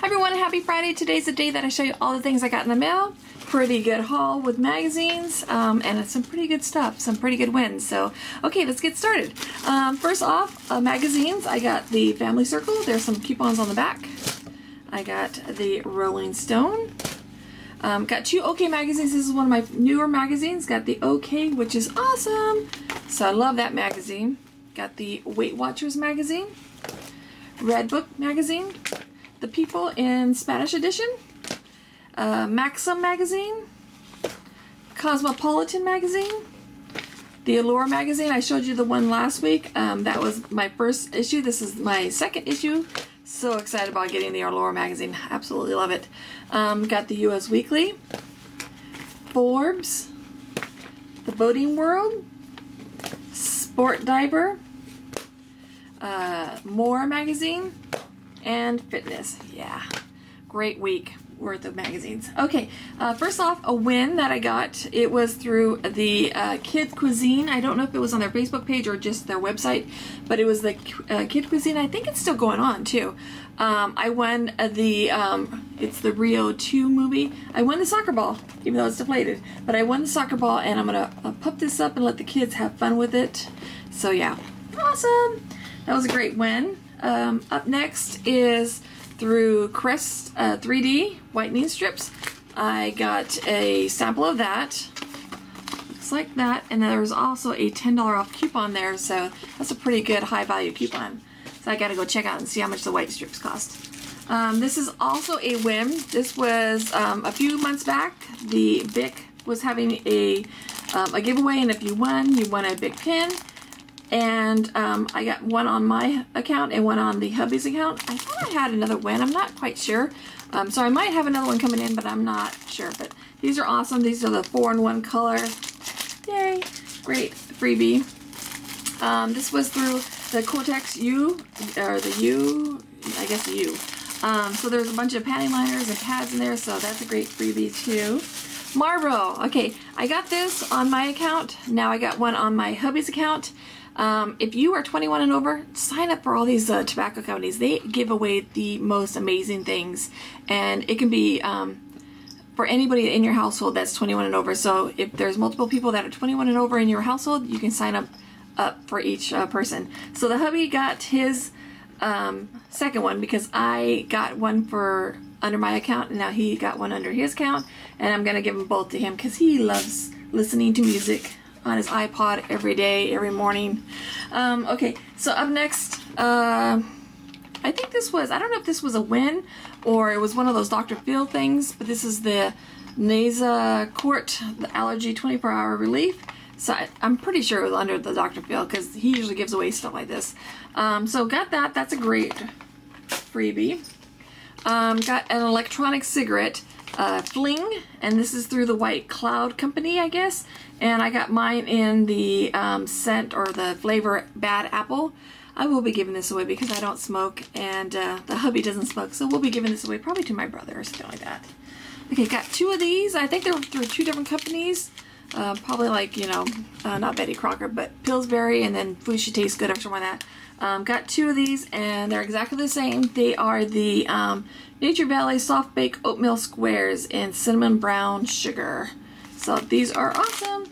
Hi everyone, happy Friday. Today's the day that I show you all the things I got in the mail. Pretty good haul with magazines um, and some pretty good stuff, some pretty good wins. So, okay, let's get started. Um, first off, uh, magazines. I got the Family Circle. There's some coupons on the back. I got the Rolling Stone. Um, got two OK magazines. This is one of my newer magazines. Got the OK, which is awesome. So I love that magazine. Got the Weight Watchers magazine. Redbook magazine. The People in Spanish edition, uh, Maxim magazine, Cosmopolitan magazine, the Allure magazine. I showed you the one last week. Um, that was my first issue. This is my second issue. So excited about getting the Allure magazine. Absolutely love it. Um, got the U.S. Weekly, Forbes, The Boating World, Sport Diver, uh, More magazine, and fitness. Yeah, great week worth of magazines. Okay, uh, first off, a win that I got. It was through the uh, Kid Cuisine. I don't know if it was on their Facebook page or just their website, but it was the uh, Kid Cuisine. I think it's still going on too. Um, I won the, um, it's the Rio 2 movie. I won the soccer ball, even though it's deflated. But I won the soccer ball and I'm going to uh, pop this up and let the kids have fun with it. So yeah, awesome. That was a great win. Um, up next is through Crest uh, 3D whitening strips. I got a sample of that. Looks like that. And then there's also a $10 off coupon there, so that's a pretty good high value coupon. So I gotta go check out and see how much the white strips cost. Um, this is also a whim. This was um, a few months back. The Bic was having a, um, a giveaway, and if you won, you won a Bic pin and um, I got one on my account and one on the hubby's account. I thought I had another win. I'm not quite sure. Um, so I might have another one coming in, but I'm not sure. But these are awesome. These are the four-in-one color. Yay! Great freebie. Um, this was through the Kotex U, or the U, I guess the U. Um, so there's a bunch of panty liners and pads in there, so that's a great freebie too. Marlboro. Okay, I got this on my account. Now I got one on my hubby's account. Um, if you are 21 and over, sign up for all these uh, tobacco companies. They give away the most amazing things, and it can be um, for anybody in your household that's 21 and over. So if there's multiple people that are 21 and over in your household, you can sign up up for each uh, person. So the hubby got his um, second one because I got one for under my account, and now he got one under his account, and I'm gonna give them both to him because he loves listening to music on his iPod every day, every morning. Um, okay, so up next, uh, I think this was, I don't know if this was a win or it was one of those Dr. Phil things, but this is the Nasacort, the allergy 24 hour relief. So I, am pretty sure it was under the Dr. Phil because he usually gives away stuff like this. Um, so got that, that's a great freebie. Um, got an electronic cigarette uh, Fling, and this is through the White Cloud Company, I guess. And I got mine in the um, scent or the flavor Bad Apple. I will be giving this away because I don't smoke and uh, the hubby doesn't smoke, so we'll be giving this away probably to my brother or something like that. Okay, got two of these. I think they're through two different companies. Uh, probably like, you know, uh, not Betty Crocker, but Pillsbury and then Fushi Tastes Good after one like that. Um, got two of these and they're exactly the same. They are the um, Nature Valley Soft Bake Oatmeal Squares in Cinnamon Brown Sugar. So these are awesome.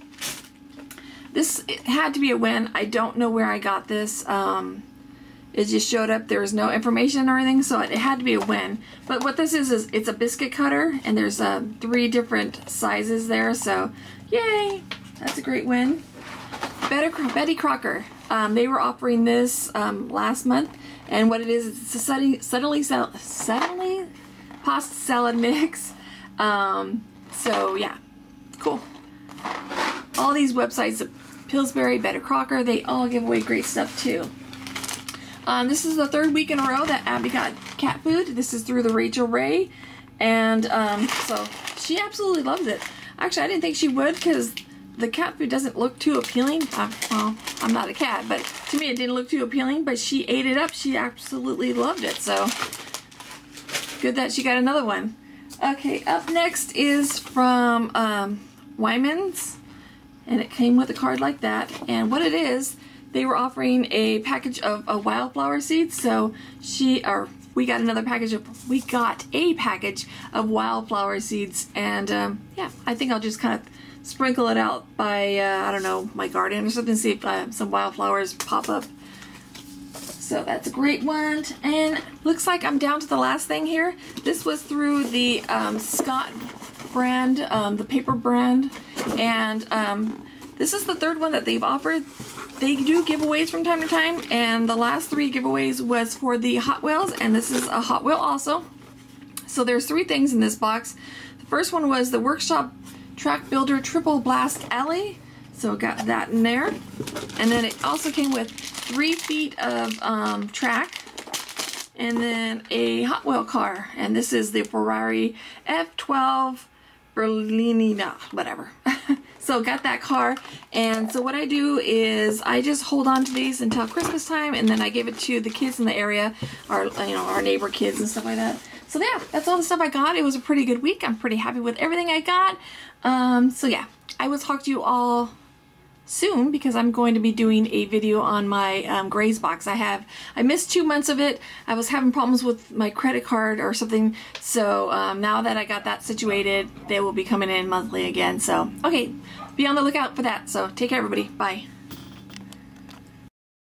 This had to be a win. I don't know where I got this. Um, it just showed up. There was no information or anything, so it had to be a win. But what this is, is it's a biscuit cutter, and there's uh, three different sizes there, so yay! That's a great win. Betty Crocker. Um, they were offering this um, last month, and what it is, it's a suddenly, suddenly, suddenly pasta salad mix. Um, so yeah, cool. All these websites, Pillsbury, Betty Crocker, they all give away great stuff too. Um, this is the third week in a row that Abby got cat food. This is through the Rachael Ray, and um, so she absolutely loves it. Actually, I didn't think she would because the cat food doesn't look too appealing. Uh, well, I'm not a cat, but to me it didn't look too appealing, but she ate it up. She absolutely loved it, so good that she got another one. Okay, up next is from um, Wyman's, and it came with a card like that. And what it is, they were offering a package of uh, wildflower seeds, so she, or we got another package of we got a package of wildflower seeds, and um, yeah, I think I'll just kind of sprinkle it out by uh, I don't know my garden or something. See if uh, some wildflowers pop up. So that's a great one. And looks like I'm down to the last thing here. This was through the um, Scott brand, um, the paper brand, and um, this is the third one that they've offered. They do giveaways from time to time, and the last three giveaways was for the Hot Wheels, and this is a Hot Wheel also. So there's three things in this box. The first one was the Workshop Track Builder Triple Blast Alley. So got that in there. And then it also came with three feet of um, track and then a Hot Wheel car. And this is the Ferrari F12 Berlinina, whatever. so got that car. And so what I do is I just hold on to these until Christmas time and then I give it to the kids in the area, our, you know, our neighbor kids and stuff like that. So yeah, that's all the stuff I got. It was a pretty good week. I'm pretty happy with everything I got. Um, so yeah, I will talk to you all soon because I'm going to be doing a video on my um, Graze box. I have, I missed two months of it. I was having problems with my credit card or something. So um, now that I got that situated, they will be coming in monthly again. So, okay, be on the lookout for that. So take care everybody. Bye.